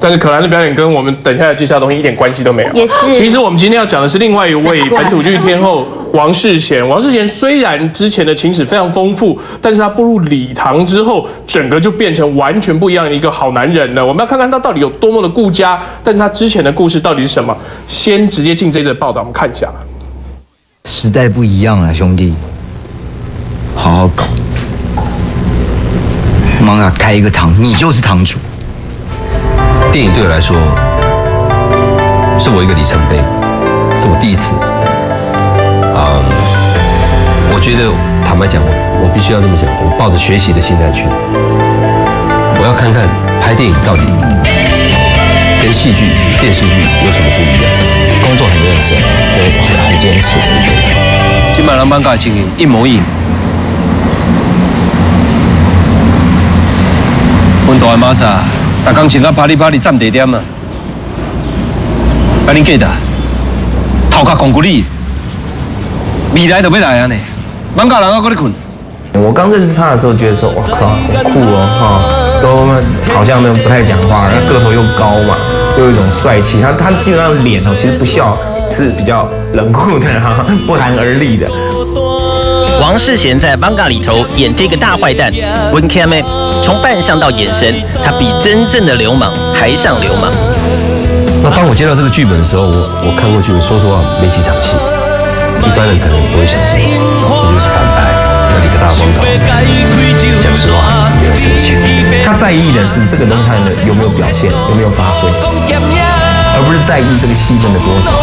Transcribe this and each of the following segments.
但是可兰的表演跟我们等一下介绍的东西一点关系都没有。也是其实我们今天要讲的是另外一位本土剧天后王世贤。王世贤虽然之前的情史非常丰富，但是他步入礼堂之后，整个就变成完全不一样的一个好男人了。我们要看看他到底有多么的顾家，但是他之前的故事到底是什么？先直接进这一则报道，我们看一下。时代不一样了，兄弟，好好搞。妈呀，开一个堂，你就是堂主。电影对我来说，是我一个里程碑，是我第一次。啊、我觉得坦白讲，我我必须要这么讲，我抱着学习的心态去。我要看看拍电影到底跟戏剧、电视剧有什么不一样。工作很认真，对，很很坚持的一个人。金马郎班的经营一模一样。阮大的玛莎，逐工穿甲啪里啪里站地点啊！甲恁记得，头壳讲骨力，未来就要来啊呢！茫甲人啊，搁咧困。我刚认识他的时候，觉得说，哇靠，好酷哦，哈、都好像都不太讲话，然后个头又高嘛，又有一种帅气。他他基本上脸哦，其实不笑，是比较冷酷的，哈，不寒而栗的。王世贤在《manga》里头演这个大坏蛋 w i n k a m 从扮相到眼神，他比真正的流氓还像流氓。那当我接到这个剧本的时候，我我看过剧本，说实话没几场戏，一般人可能不会想接，我就是反派，要一个大光头。讲实话，没有什么钱。他在意的是这个东西他的有没有表现，有没有发挥，而不是在意这个戏份的多少。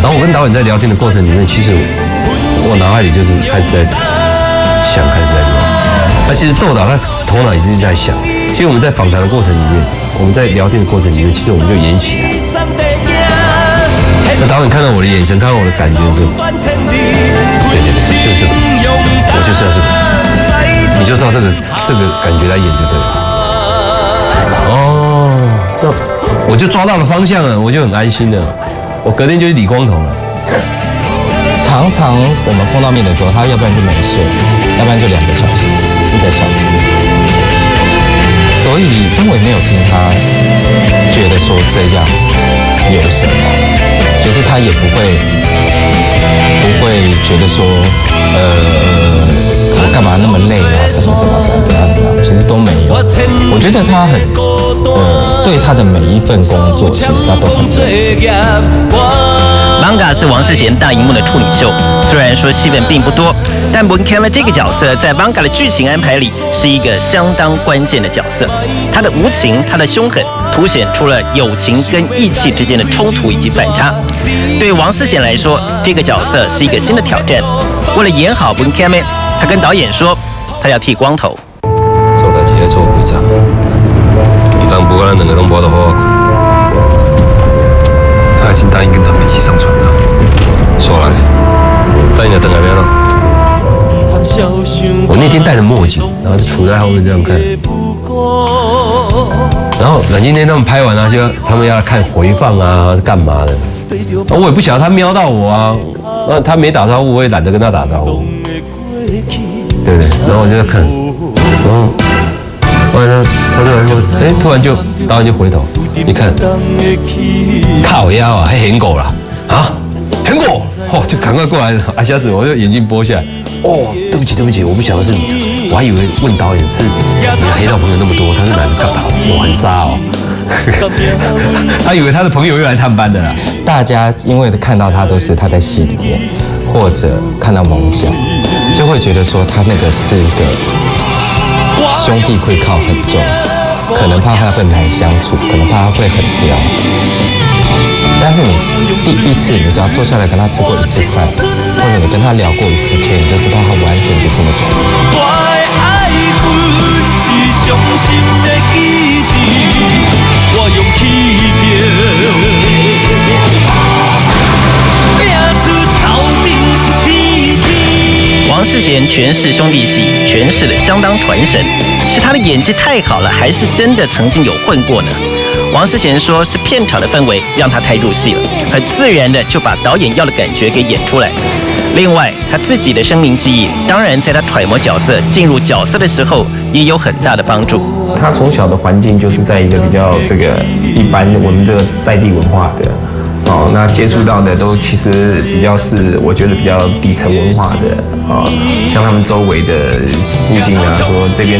然后我跟导演在聊天的过程里面，其实我脑海里就是开始在想，开始在乱。那其实豆导他头脑已经在想。其实我们在访谈的过程里面，我们在聊天的过程里面，其实我们就演起来。那导演看到我的眼神，看到我的感觉的时候，对对对，就是这个，我就是要这个，你就照这个这个感觉来演就对了。哦，那我就抓到了方向了，我就很安心了。我隔天就去理光头了。常常我们碰到面的时候，他要不然就没睡，要不然就两个小时、一个小时。所以，但我也没有听他觉得说这样有什么，就是他也不会不会觉得说，呃，我干嘛那么累啊，什么什么怎样怎样怎样，其实都没有。我觉得他很，呃，对他的每一份工作，其实他都很认真。Manga 是王世贤大荧幕的处女秀，虽然说戏份并不多，但文 k a 这个角色在 Manga 的剧情安排里是一个相当关键的角色。他的无情，他的凶狠，凸显出了友情跟义气之间的冲突以及反差。对王世贤来说，这个角色是一个新的挑战。为了演好文 k a 他跟导演说，他要剃光头。当不过咱两个拢无得好好困。他已经答应跟他们一起上船了。说来，带你等那边了？我那天戴着墨镜，然后就杵在后面这样看。然后阮经天他们拍完啊，就要他们要来看回放啊，是干嘛的？啊我也不晓得他瞄到我啊，那他没打招呼，我也懒得跟他打招呼，对不对？然后我就在看，然后后来他突然就，哎，突然就导演就回头，你看，靠腰啊，还黑狗啦，啊，黑狗，哦，就赶快过来了，啊，瞎子，我就眼镜拨下来，哦，对不起对不起，我不晓得是你啊，我还以为问导演是你的黑道朋友那么多，他是哪个干跑的？我很傻哦。他以为他的朋友又来探班的啦。大家因为看到他都是他在戏里面，或者看到猛将，就会觉得说他那个是一个兄弟会靠很重，可能怕他会难相处，可能怕他会很刁。但是你第一次，你只要坐下来跟他吃过一次饭，或者你跟他聊过一次天，你就知道他完全不是那种。我爱是伤心的记忆，全是兄弟戏，诠释的相当传神，是他的演技太好了，还是真的曾经有混过呢？王世贤说是片场的氛围让他太入戏了，很自然的就把导演要的感觉给演出来。另外，他自己的生命记忆，当然在他揣摩角色、进入角色的时候，也有很大的帮助。他从小的环境就是在一个比较这个一般我们这个在地文化的哦，那接触到的都其实比较是我觉得比较底层文化的啊、像他们周围的附近啊，说这边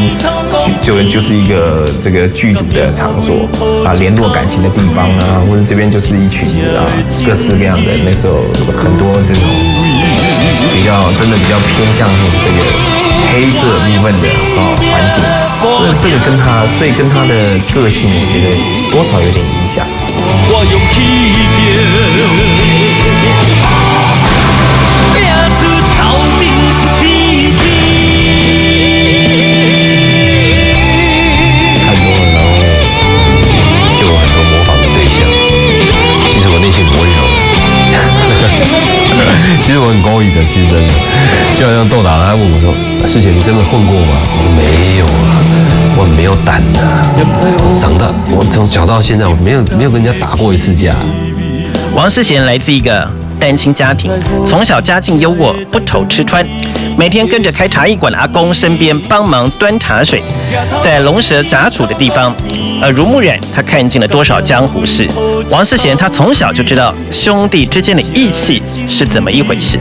就就是一个这个剧毒的场所啊，联络感情的地方啊，或者这边就是一群啊各式各样的那时候很多这种比较真的比较偏向这个黑色部分的哦环境。那这个跟他，所以跟他的个性，我觉得多少有点影响。我用气拼，拼出头顶一片天。看多了，然后就有很多模仿的对象。其实我内心很温柔，其实我很勾引的，其实真的。就好像豆打他问我说：“师姐，你真的混过吗？”我说：“没有啊，我很没有胆的、长大，我从小到现在，我没有没有跟人家打过一次架。王世贤来自一个单亲家庭，从小家境优渥，不愁吃穿，每天跟着开茶艺馆的阿公身边帮忙端茶水，在龙蛇杂处的地方，耳濡目染，他看尽了多少江湖事。王世贤他从小就知道兄弟之间的义气是怎么一回事。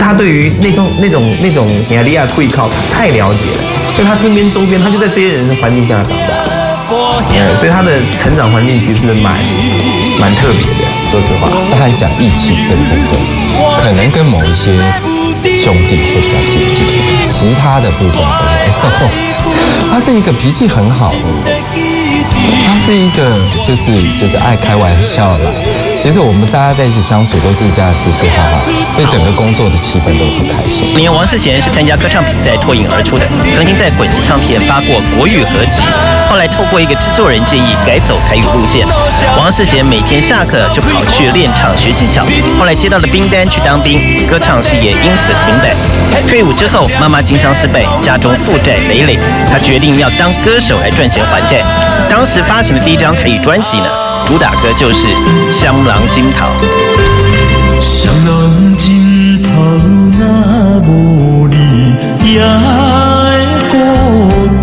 他对于那种那种那种亚利亚会靠，他太了解了。在他身边周边，他就在这些人的环境下长大，嗯，所以他的成长环境其实蛮蛮特别的。说实话，那他讲义气这个部分，可能跟某一些兄弟会比较接近，其他的部分都没有。他是一个脾气很好的人，他是一个就是就是爱开玩笑啦。其实我们大家在一起相处都是这样嘻嘻哈哈，所以整个工作的气氛都很开心。年王世贤是参加歌唱比赛脱颖而出的，曾经在滚石唱片发过国语合集，后来透过一个制作人建议改走台语路线。王世贤每天下课就跑去练场学技巧，后来接到了兵单去当兵，歌唱事业因此停摆。退伍之后，妈妈经商失败，家中负债累累，他决定要当歌手来赚钱还债。当时发行的第一张台语专辑呢，主打歌就是《香囊金桃》。双人枕头若无你，也会孤单。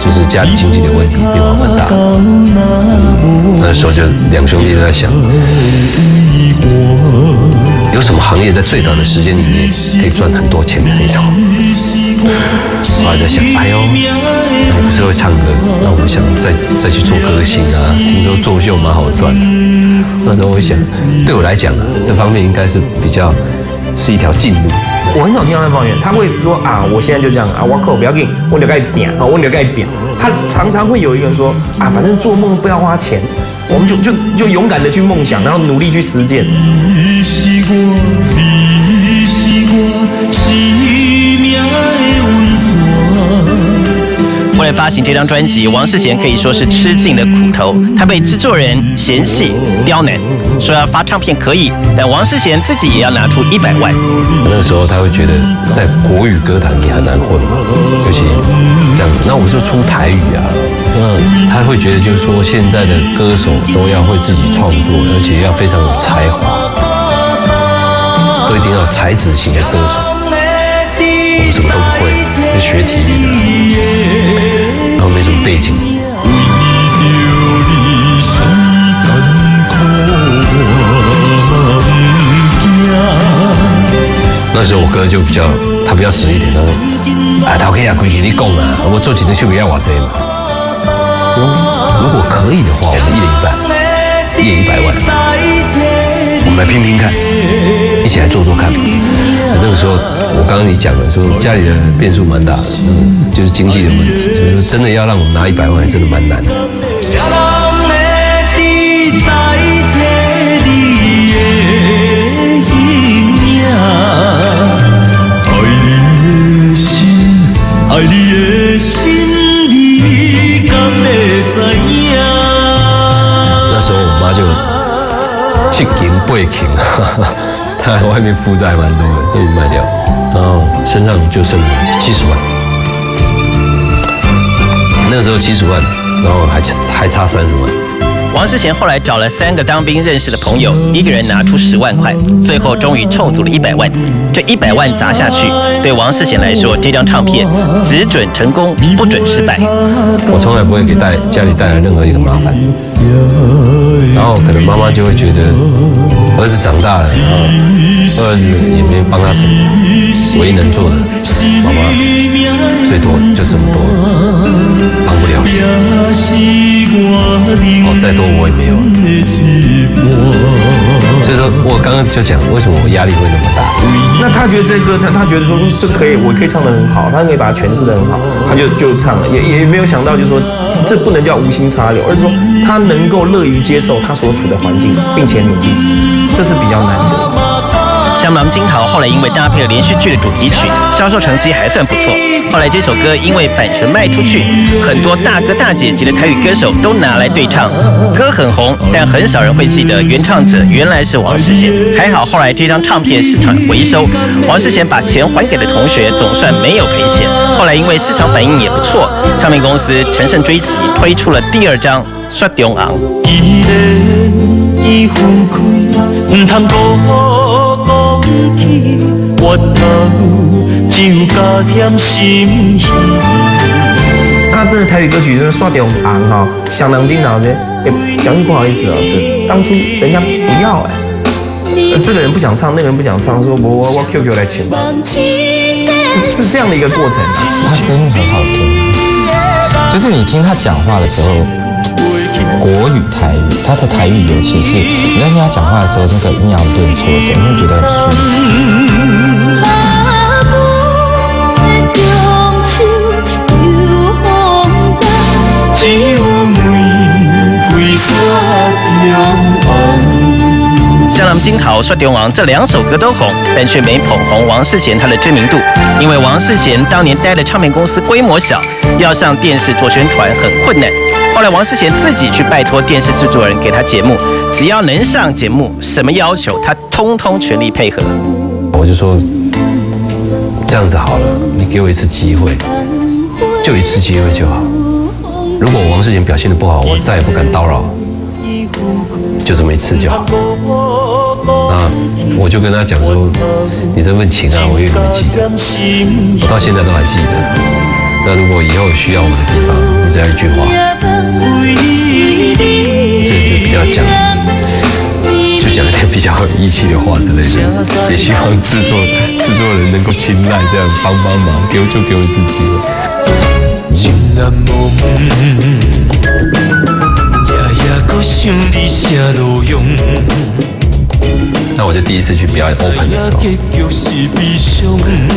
就是家里经济的问题变化蛮大。那时候就两兄弟都在想，有什么行业在最短的时间里面可以赚很多钱的那种？我还在想，哎呦，你不是会唱歌，那我们想再再去做歌星啊。听说作秀蛮好赚的。那时候我想，对我来讲啊，这方面应该是比较是一条近路。我很少听到他抱怨，他会说啊，我现在就这样啊，我靠，不要给你，我留盖点啊，我留盖点。他常常会有一个人说啊，反正做梦不要花钱，我们就就就勇敢的去梦想，然后努力去实践。发行这张专辑，王世贤可以说是吃尽了苦头。他被制作人嫌弃、刁难，说要发唱片可以，但王世贤自己也要拿出一百万。那时候他会觉得在国语歌坛你很难混，尤其这样子。那我就出台语啊，那他会觉得就是说现在的歌手都要会自己创作，而且要非常有才华，都一定要才子型的歌手。我们什么都不会，那时候我哥就比较，他比较实一点，他说：“啊，头可以啊，可以给你讲啊，我做几年秀不要我这嘛。如果可以的话，我们一人一半，一人一百万，我们来拼拼看，一起来做做看。那个时候，我刚刚你讲了，说家里的变数蛮大的，就是经济的问题，所以说真的要让我拿一百万，还真的蛮难的。爱你的心，你敢会知影？那时候我妈就七斤八斤，她外面负债蛮多的，都已经卖掉，然后身上就剩七十万。那时候七十万，然后还还差三十万，王世贤后来找了三个当兵认识的朋友，一个人拿出十万块，最后终于凑足了一百万。这一百万砸下去，对王世贤来说，这张唱片只准成功，不准失败。我从来不会给带家里带来任何一个麻烦，然后可能妈妈就会觉得儿子长大了，然后儿子也没帮他什么，唯一能做的，妈妈最多就这么多，帮不了你。哦，再多我也没有了。所以说我刚刚就讲，为什么我压力会那么大？那他觉得这歌，他他觉得说嗯这可以，我可以唱得很好，他可以把它诠释得很好，他就就唱了，也也没有想到，就是说这不能叫无心插柳，而是说他能够乐于接受他所处的环境，并且努力，这是比较难得。香囊金桃后来因为搭配了连续剧的主题曲，销售成绩还算不错。后来这首歌因为版权卖出去，很多大哥大姐级的台语歌手都拿来对唱，歌很红，但很少人会记得原唱者原来是王世贤。还好后来这张唱片市场回收，王世贤把钱还给了同学，总算没有赔钱。后来因为市场反应也不错，唱片公司乘胜追击，推出了第二张《刷中昂》。我头只有加添心稀。他的台语歌曲真的刷点昂哈，响亮金脑子，哎，讲句不好意思啊，这当初人家不要哎、呃这个人不想唱，那个人不想唱，说我我我 QQ 来请，是是这样的一个过程啊。他声音很好听，就是你听他讲话的时候，国语、台语，他的台语尤其是你在听他讲话的时候，那个阴阳顿挫的时候，你会觉得很舒服。只有玫瑰花中红。像《金桃》《刷中王》这两首歌都红，但却没捧红王世贤他的知名度。因为王世贤当年待的唱片公司规模小，要上电视做宣传很困难。后来王世贤自己去拜托电视制作人给他节目，只要能上节目，什么要求他通通全力配合。我就说这样子好了，你给我一次机会，就一次机会就好。如果王世贤表现的不好，我再也不敢叨扰，就这么一次就好。那我就跟他讲说，你这份情啊，我永远记得，我到现在都还记得。那如果以后有需要我的地方，你只要一句话，这就比较讲，就讲一点比较有义气的话之类的。也希望制作制作人能够青睐，这样帮帮忙，给我就给我一次机会。那我就第一次去表演 open 的时候，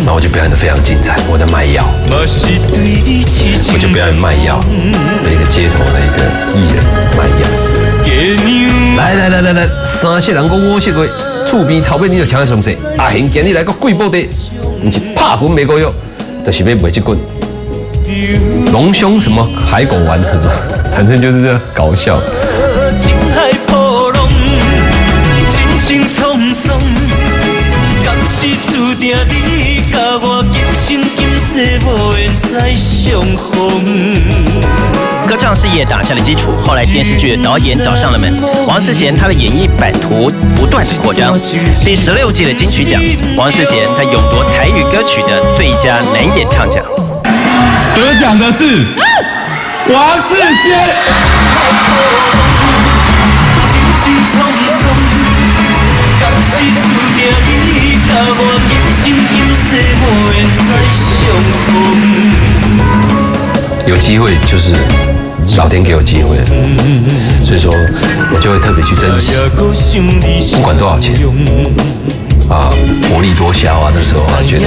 那，我就表演得非常精彩，我在卖药，我就表演卖药的一个街头的一个艺人卖药。来来来来来，三色人讲五色话，厝边头尾你就抢得上势。阿贤今日来个贵宝地，不是拍滚没够药，就是要卖这棍。龙兄什么海狗丸什么，反正就是这样搞笑。歌唱事业打下了基础，后来电视剧的导演找上了门。王世贤他的演艺版图不断的扩张。第十六届的金曲奖，王世贤他勇夺台语歌曲的最佳男演唱奖。得奖的是王世贤。有机会就是老天给我机会，所以说我就会特别去珍惜，不管多少钱啊，薄利多销啊，那时候啊，觉得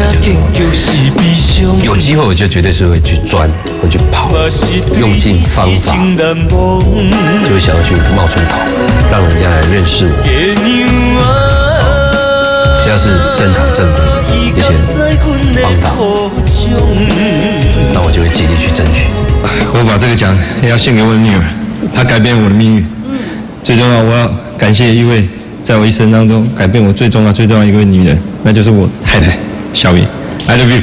就是说有机会我就绝对是会去钻，会去跑，用尽方法，就会想要去冒出头，让人家来认识我。只要是正常正规的一些方法，那我就会极力去争取。我把这个奖要献给我的女儿，她改变我的命运。最重要，我要感谢一位在我一生当中改变我最重要、最重要一位女人，那就是我太太小雨。I love you。